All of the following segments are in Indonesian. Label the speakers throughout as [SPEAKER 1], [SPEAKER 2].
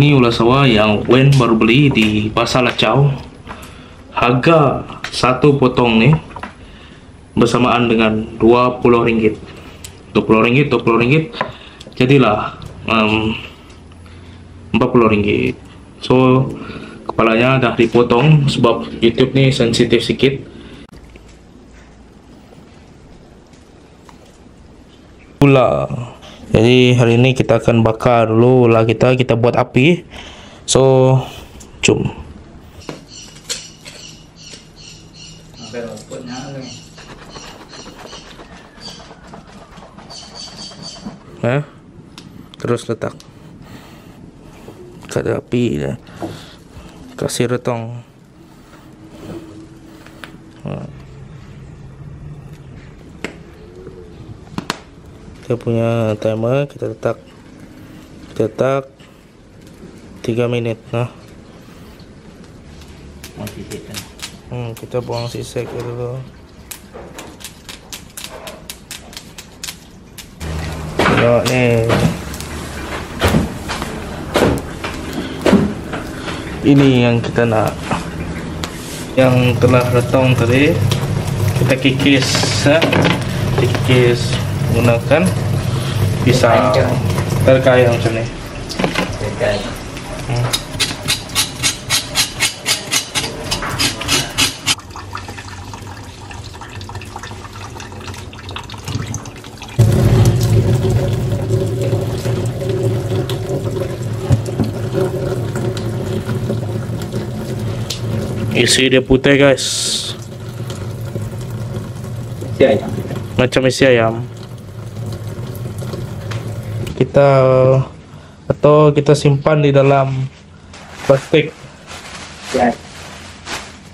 [SPEAKER 1] Ini ulas sawah yang Wen baru beli di Pasar Lacau. Harga satu potong nih bersamaan dengan 20 ringgit. 20 ringgit, 20 ringgit. Jadilah um, 40 ringgit. So kepalanya dah dipotong sebab YouTube nih sensitif sedikit. Pula. Jadi hari ini kita akan bakar dulu lah kita kita buat api. So. Eh? Terus letak. Kat api dah. Kasih retong. Kita punya timer kita letak kita letak 3 minit nah. Hmm, kita buang sisek dulu tengok ni ini yang kita nak yang telah retong tadi. Kita kikis eh? kikis menggunakan pisau terkait ni terkait. Hmm. isi dia putih guys. Macam isi ayam kita atau kita simpan di dalam plastik. Ya.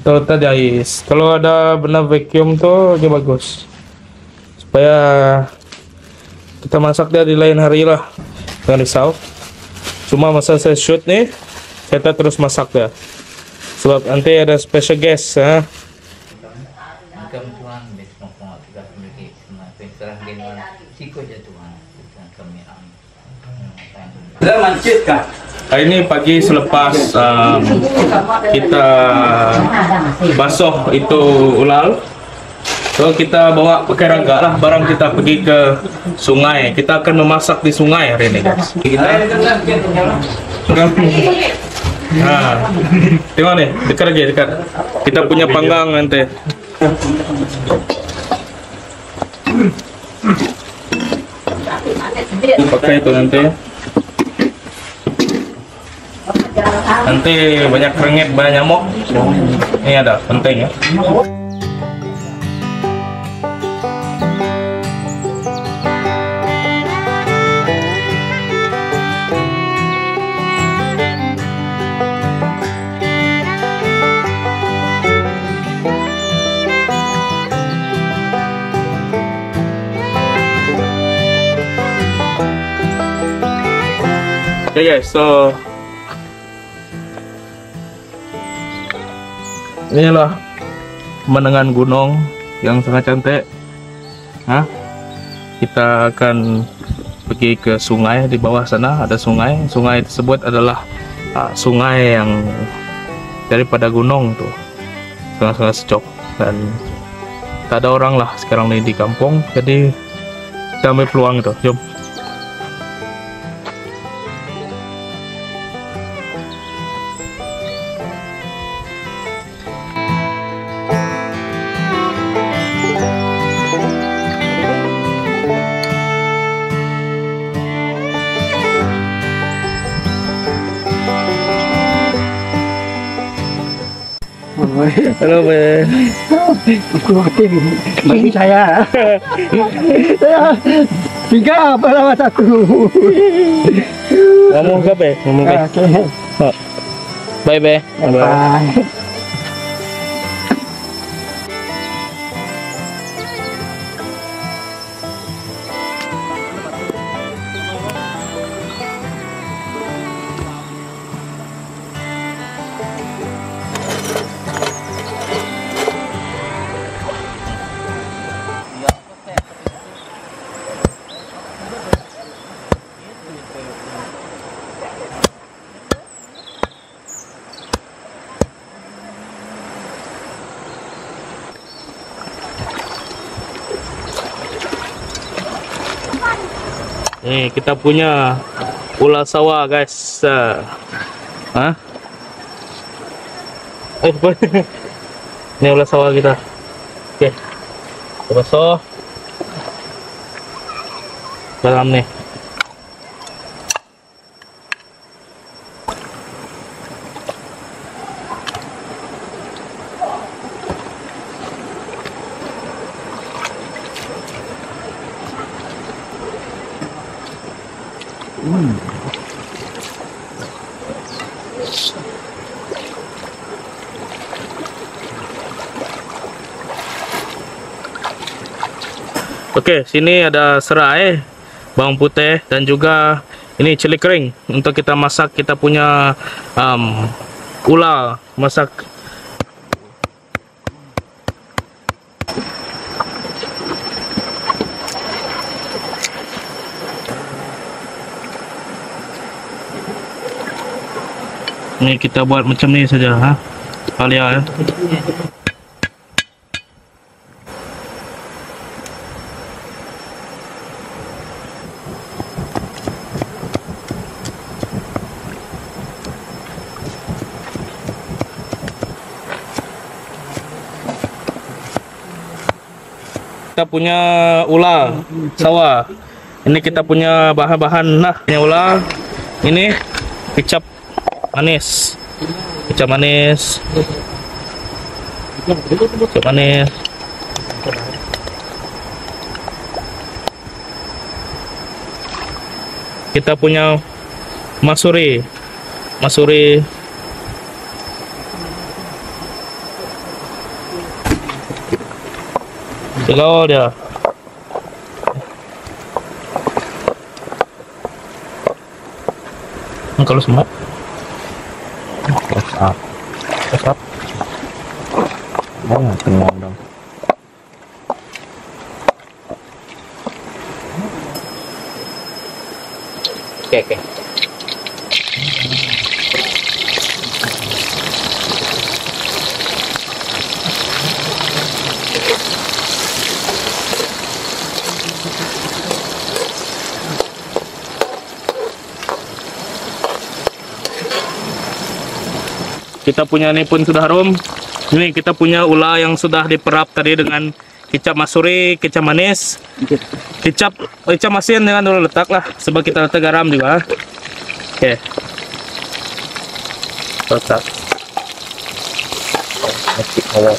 [SPEAKER 1] atau tadi ais kalau ada benar vacuum tuh dia bagus. Supaya kita masak dia di lain hari lah. Jangan risau. Cuma masa saya shoot nih kita terus masak dia. Sebab nanti ada special guest ya. Ini pagi selepas um, kita basuh itu ulal So kita bawa pakai rangga lah barang kita pergi ke sungai Kita akan memasak di sungai hari ini guys Kita Nah, tengok nih, dekat lagi, dekat. Kita punya panggang nanti. Pakai itu nanti. Nanti banyak rengit, banyak nyamuk. Ini ada, penting ya. Okay guys, so inilah pemandangan gunung yang sangat cantik. Hah? Kita akan pergi ke sungai di bawah sana ada sungai. Sungai tersebut adalah uh, sungai yang daripada gunung tuh sangat-sangat secok dan tak ada orang lah sekarang ini di kampung jadi kita ambil peluang itu jom Halo, Be.
[SPEAKER 2] Aku hati bagi saya. Tiga apa lama aku.
[SPEAKER 1] Ngomong ke, Be? Ngomong ke. Bye, Be.
[SPEAKER 2] Bye. Bye.
[SPEAKER 1] Nih kita punya ular sawah guys. Uh, Hah? Eh, apa? Ini ular sawah kita. Oke. Kita basuh. Dalam nih. Oke, sini ada serai, bawang putih dan juga ini cili kering untuk kita masak kita punya um, masak Ini kita buat macam ni saja, ha? Ya. kita punya ular sawah. Ini kita punya bahan-bahan nah, ini ular. Ini kecap manis. Kecap manis. Kecap manis. Kita punya masuri. Masuri Kalau dia. Kalau semua.
[SPEAKER 3] Close up.
[SPEAKER 1] Close up.
[SPEAKER 3] Oh, tengok dong.
[SPEAKER 1] Oke, oke. Kita punya ini pun sudah harum. Ini kita punya ular yang sudah diperap tadi dengan kecap masuri, kecap manis, kecap kecap masin dengan dulu letaklah sebab kita letak garam juga. Oke. Letak.
[SPEAKER 3] Masih kalau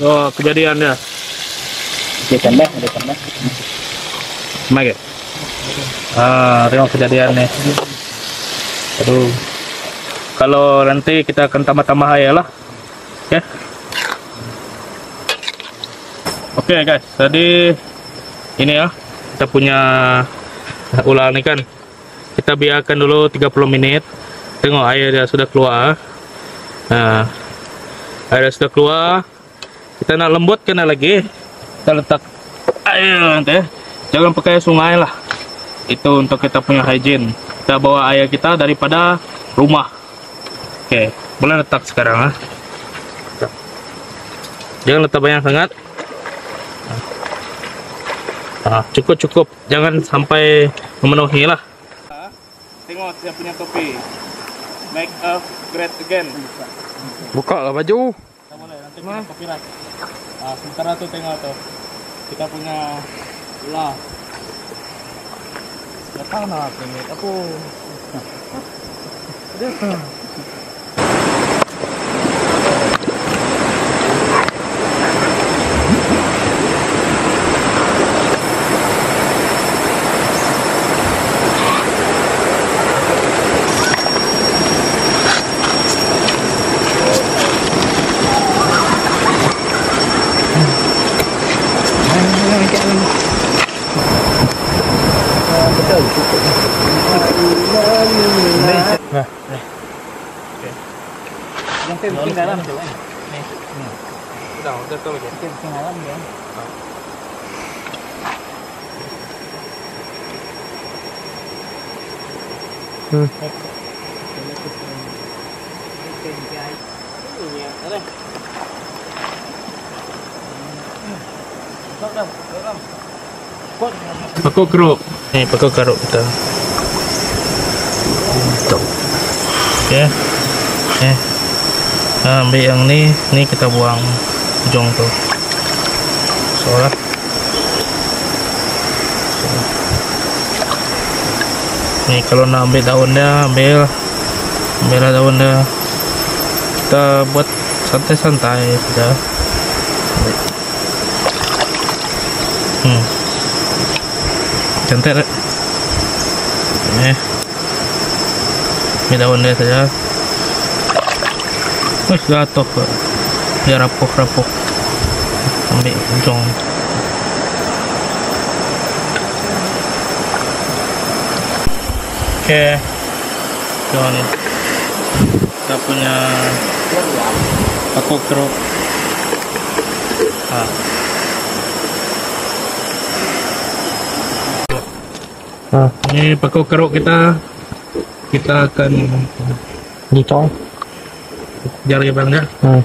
[SPEAKER 1] Oh, kejadian ya.
[SPEAKER 3] dia tambah, ada tambah.
[SPEAKER 1] Mage. Ah, tengok kejadian nih. Aduh. Kalau nanti kita akan tambah-tambah air lah. Oke. Oke guys, tadi ini ya kita punya ular nih kan. Kita biarkan dulu 30 menit. Tengok air dia sudah keluar. Nah, air sudah keluar. Kita nak lembutkan lagi. Kita letak air nanti. Jangan pakai sungai lah. Itu untuk kita punya hygiene. Kita bawa air kita daripada rumah. Oke, boleh letak sekarang ah. Jangan letak banyak sangat. Ah, cukup cukup. Jangan sampai memenuhi lah. Tengok saya punya topi. Make us great again.
[SPEAKER 3] Buka lah baju.
[SPEAKER 1] Boleh nanti kita copyright. Ah, sementara tuh tengok tuh. Kita punya 몰라. 나 타고 나왔더니, 따봉. 그랬어. Nah ini aku.
[SPEAKER 2] Yang tim tinggalan tu kan.
[SPEAKER 1] Sudah, udah tuh lagi.
[SPEAKER 2] Tim tinggalan dia.
[SPEAKER 1] Pakok keruk. Nih, pakok keruk kita. Tuh. Oke. Eh. Nah, ambil yang ni, ni kita buang ujung tuh. Soalnya Nih kalau nak ambil daunnya, ambil ambil daunnya. Kita buat santai-santai saja. Hmm. Cantik tak? Eh. Ambil daunnya saja. Wih, jatuh. Pak. Dia rapuh-rapuh. Ambil ujung. Oke. John. Kita punya aku keruk. Ah.
[SPEAKER 3] Ah.
[SPEAKER 1] Ini paku keruk kita. Kita akan
[SPEAKER 3] Dicong.
[SPEAKER 1] jar ya bang ya.
[SPEAKER 3] Hmm.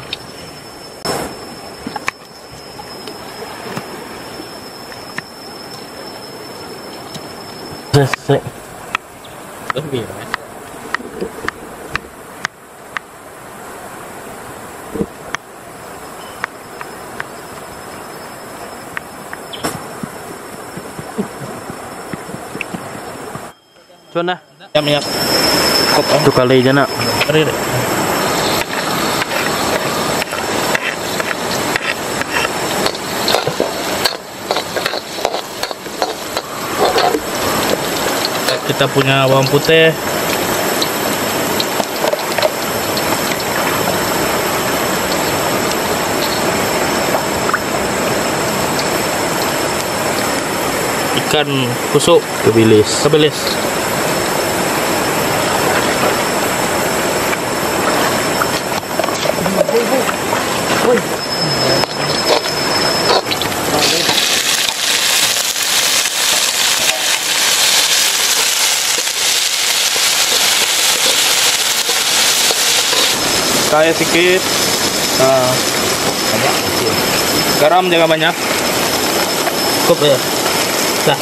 [SPEAKER 3] Selesai.
[SPEAKER 2] Cuan dah.
[SPEAKER 1] Ya. Kop
[SPEAKER 3] Satu kali je nak.
[SPEAKER 1] Mari deh. Kita punya bawang putih. Ikan kusuk
[SPEAKER 3] Kebilis.
[SPEAKER 1] kebelis. Kaya sedikit. Nah. Garam jangan banyak. Cukup ya. Dah.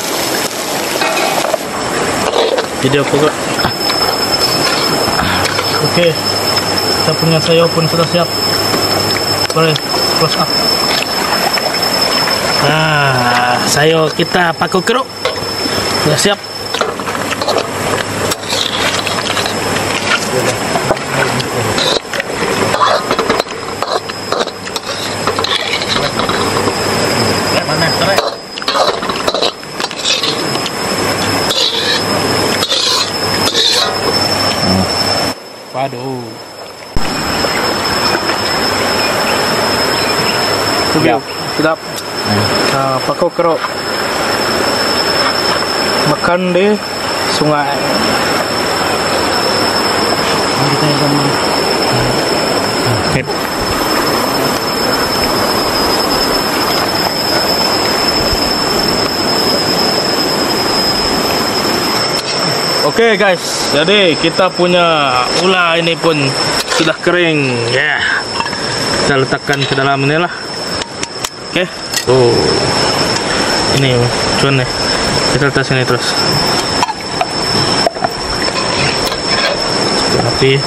[SPEAKER 1] Video aku kok. Oke. Punya sayur pun sudah siap. Boleh close up. Nah, sayur kita pakai keruk. Sudah siap. Waduh. Sedap. Sedap. Nah, pakai keruk. Makan di sungai.
[SPEAKER 2] Kita akan
[SPEAKER 1] Sip. Oke guys, jadi kita punya ular ini pun sudah kering. Ya, kita letakkan ke dalam ini lah. Oke. Oh, ini cuan nih. Kita letak sini terus. Tapi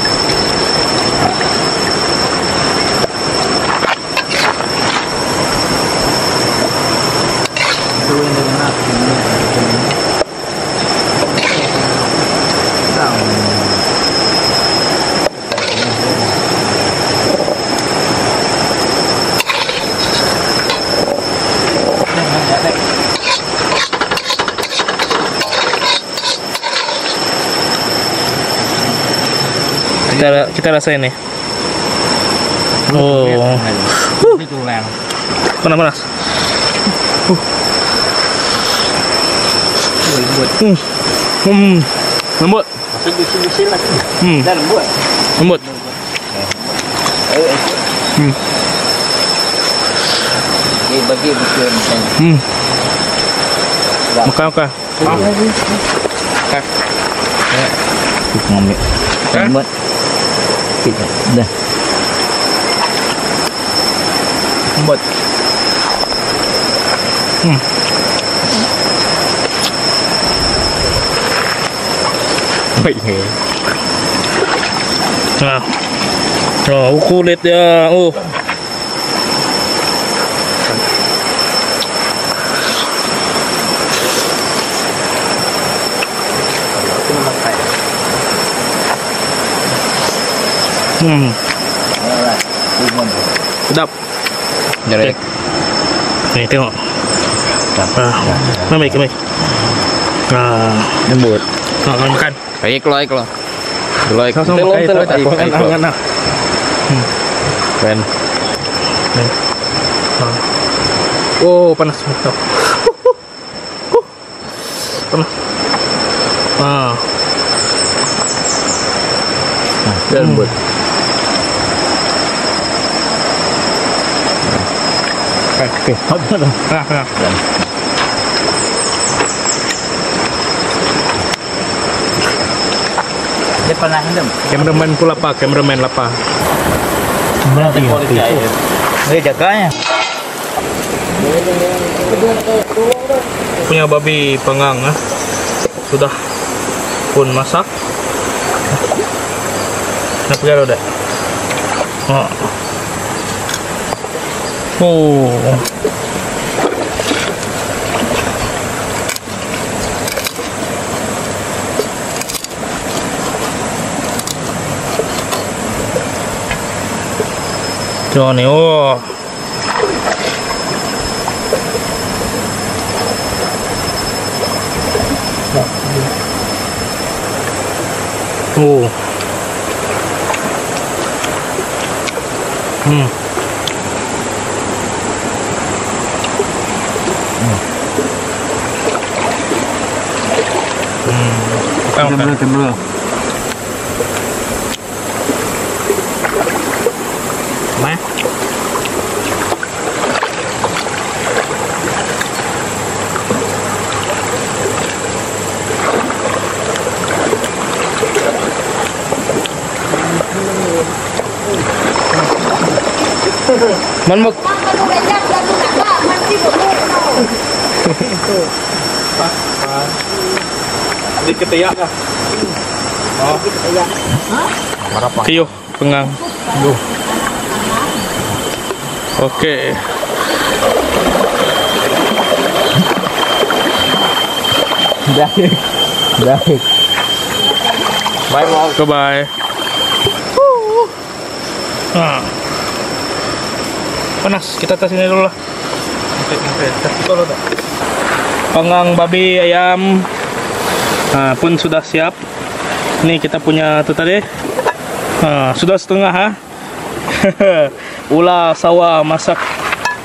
[SPEAKER 1] kita kita rasain nih. Oh,
[SPEAKER 2] Itu lem.
[SPEAKER 1] panas panas.
[SPEAKER 2] Buat.
[SPEAKER 1] Hmm, hmm, lembut,
[SPEAKER 2] Masih bisi-bisi lagi.
[SPEAKER 1] hmm,
[SPEAKER 2] Dan buat.
[SPEAKER 1] lembut. Hmm,
[SPEAKER 2] Bagi bagi bagi misalnya.
[SPEAKER 1] hmm. Makan makan. Ah,
[SPEAKER 3] Ngambil.
[SPEAKER 1] Hah?
[SPEAKER 3] Buat. Kita kịch
[SPEAKER 2] này
[SPEAKER 1] đây
[SPEAKER 3] mật ừ.
[SPEAKER 1] vậy thế à rồi cô liệt
[SPEAKER 2] ờ, ô. Limon.
[SPEAKER 1] sedap.
[SPEAKER 3] Jerek.
[SPEAKER 1] Nih, tengok. Ah, baik, baik. Ah,
[SPEAKER 3] Lembut.
[SPEAKER 1] ah, makan.
[SPEAKER 3] Baik lo, baik lo. Dulu baik.
[SPEAKER 1] Sama-sama
[SPEAKER 3] Telur,
[SPEAKER 1] makan
[SPEAKER 3] telur,
[SPEAKER 1] itu.
[SPEAKER 3] lo.
[SPEAKER 1] enak.
[SPEAKER 3] Keren.
[SPEAKER 1] Oh, panas betul. panas. Ah,
[SPEAKER 3] Dia lembut.
[SPEAKER 1] oke. Nah, nah.
[SPEAKER 2] Dia pernah hidup.
[SPEAKER 1] Cameraman pula apa? Cameraman apa?
[SPEAKER 2] Berarti polisi air. Dia jaganya.
[SPEAKER 1] Punya babi pengang ah. Sudah pun masak. Nah, pergi deh. Oh. Oh. Johnny, oh. Oh. Hmm. Hmm. Makan, makan.
[SPEAKER 2] tebel.
[SPEAKER 1] Mana? Man mo di ketiak ya. Oh.
[SPEAKER 3] Marapa.
[SPEAKER 1] Tiyo, pengang. Oke.
[SPEAKER 3] Baik. Baik. Baik mau.
[SPEAKER 1] Goodbye. Nah. Panas, kita tes ini dulu lah. Tes dulu dah. Pengang babi ayam nah, pun sudah siap. Ini kita punya tu tadi. Nah, sudah setengah ha. Ulah sawah masak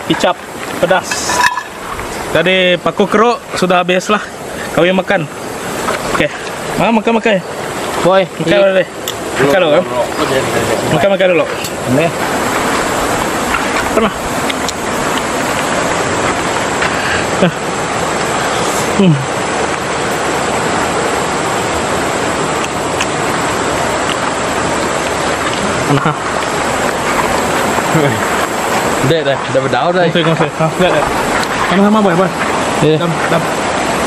[SPEAKER 1] kicap pedas. Tadi paku keruk sudah habis lah. Kau yang makan. Okey. Ah, makan makan.
[SPEAKER 3] Boy.
[SPEAKER 1] Makan dulu deh. Makan dulu. kan? Makan makan dulu.
[SPEAKER 3] Ini.
[SPEAKER 1] Pernah. Ah. Hmm. Nah,
[SPEAKER 3] Dek dah. Dah berdau dah.
[SPEAKER 1] kongsi kongsi. Ha, lihat. Sama-sama boy, boy.
[SPEAKER 3] Ya.
[SPEAKER 1] Dam, dam.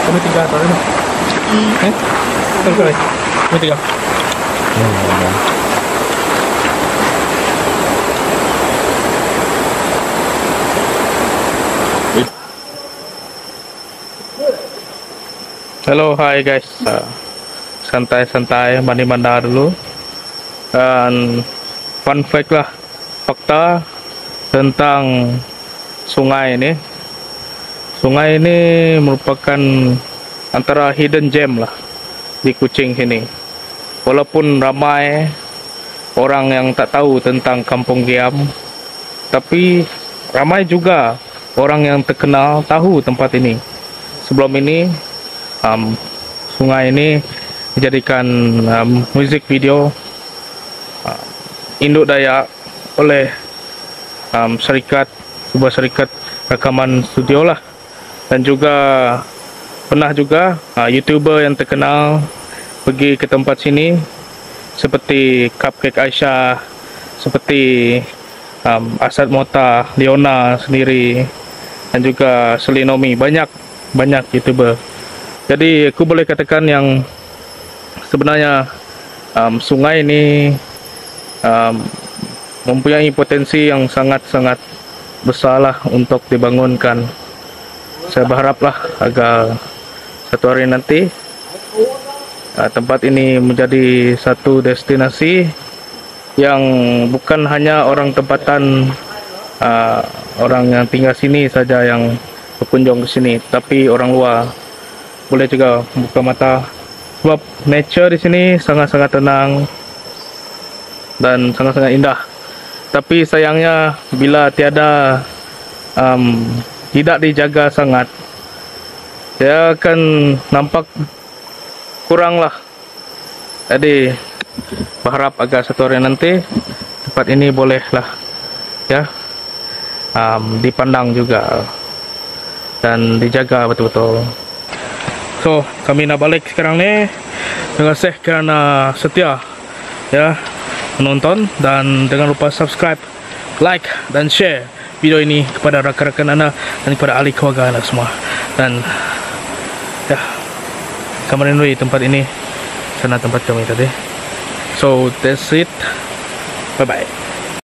[SPEAKER 1] Kami tiga atau lima. Eh? Kami tiga. Kami tiga. Halo, hai guys. Uh, Santai-santai, mandi mandar dulu. Dan fun fact lah, fakta tentang sungai ini. Sungai ini merupakan antara hidden gem lah di Kuching sini. Walaupun ramai orang yang tak tahu tentang Kampung Giam, tapi ramai juga orang yang terkenal tahu tempat ini. Sebelum ini, um, sungai ini dijadikan um, musik video induk Dayak oleh um, syarikat sebuah syarikat rakaman studio lah dan juga pernah juga uh, youtuber yang terkenal pergi ke tempat sini seperti Cupcake Aisyah seperti um, Asad Mota, Leona sendiri dan juga Selinomi banyak banyak youtuber. Jadi aku boleh katakan yang sebenarnya um, sungai ini um, mempunyai potensi yang sangat-sangat besarlah untuk dibangunkan. Saya berharaplah agar satu hari nanti uh, tempat ini menjadi satu destinasi yang bukan hanya orang tempatan uh, orang yang tinggal sini saja yang berkunjung ke sini tapi orang luar. Boleh juga buka mata. Sebab nature di sini sangat-sangat tenang dan sangat-sangat indah. Tapi sayangnya bila tiada um, tidak dijaga sangat dia akan nampak kurang lah. Jadi berharap agar satu hari nanti tempat ini bolehlah ya um, dipandang juga dan dijaga betul-betul. So kami nak balik sekarang ni terima kasih kerana setia ya menonton dan jangan lupa subscribe like dan share video ini kepada rakan-rakan anda dan kepada ahli keluarga anda semua. Dan ya kami rindu tempat ini karena tempat kami tadi. So that's it. Bye bye